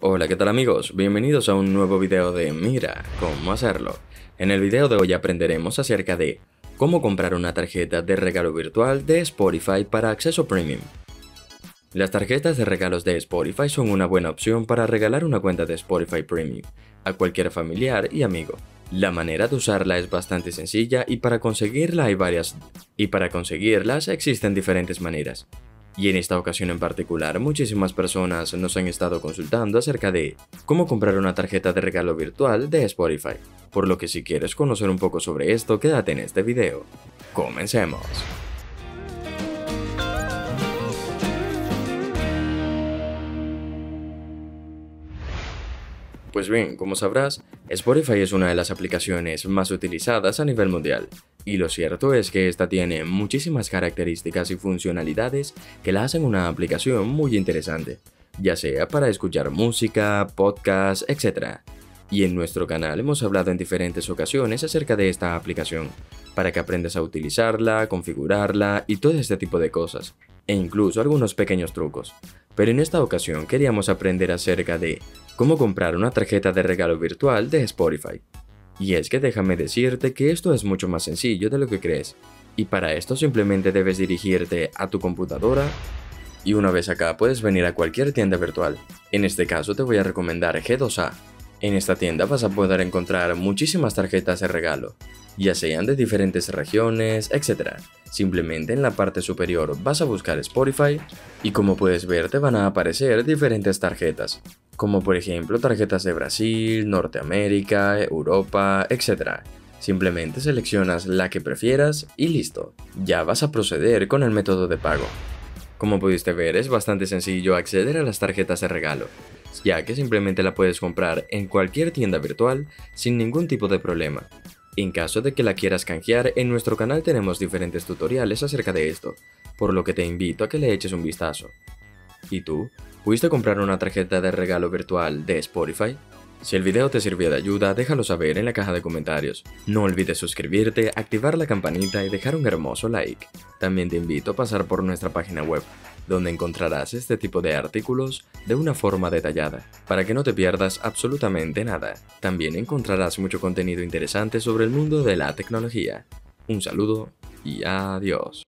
Hola, ¿qué tal amigos? Bienvenidos a un nuevo video de Mira, cómo hacerlo. En el video de hoy aprenderemos acerca de cómo comprar una tarjeta de regalo virtual de Spotify para acceso premium. Las tarjetas de regalos de Spotify son una buena opción para regalar una cuenta de Spotify Premium a cualquier familiar y amigo. La manera de usarla es bastante sencilla y para conseguirla hay varias y para conseguirlas existen diferentes maneras. Y en esta ocasión en particular, muchísimas personas nos han estado consultando acerca de cómo comprar una tarjeta de regalo virtual de Spotify. Por lo que si quieres conocer un poco sobre esto, quédate en este video. Comencemos. Pues bien, como sabrás, Spotify es una de las aplicaciones más utilizadas a nivel mundial, y lo cierto es que esta tiene muchísimas características y funcionalidades que la hacen una aplicación muy interesante, ya sea para escuchar música, podcast, etc. Y en nuestro canal hemos hablado en diferentes ocasiones acerca de esta aplicación, para que aprendas a utilizarla, configurarla y todo este tipo de cosas, e incluso algunos pequeños trucos. Pero en esta ocasión queríamos aprender acerca de cómo comprar una tarjeta de regalo virtual de Spotify. Y es que déjame decirte que esto es mucho más sencillo de lo que crees. Y para esto simplemente debes dirigirte a tu computadora y una vez acá puedes venir a cualquier tienda virtual. En este caso te voy a recomendar G2A. En esta tienda vas a poder encontrar muchísimas tarjetas de regalo, ya sean de diferentes regiones, etc. Simplemente en la parte superior vas a buscar Spotify y como puedes ver te van a aparecer diferentes tarjetas como por ejemplo tarjetas de Brasil, Norteamérica, Europa, etc. Simplemente seleccionas la que prefieras y listo, ya vas a proceder con el método de pago. Como pudiste ver es bastante sencillo acceder a las tarjetas de regalo, ya que simplemente la puedes comprar en cualquier tienda virtual sin ningún tipo de problema. En caso de que la quieras canjear, en nuestro canal tenemos diferentes tutoriales acerca de esto, por lo que te invito a que le eches un vistazo. ¿Y tú? ¿Pudiste comprar una tarjeta de regalo virtual de Spotify? Si el video te sirvió de ayuda, déjalo saber en la caja de comentarios. No olvides suscribirte, activar la campanita y dejar un hermoso like. También te invito a pasar por nuestra página web, donde encontrarás este tipo de artículos de una forma detallada, para que no te pierdas absolutamente nada. También encontrarás mucho contenido interesante sobre el mundo de la tecnología. Un saludo y adiós.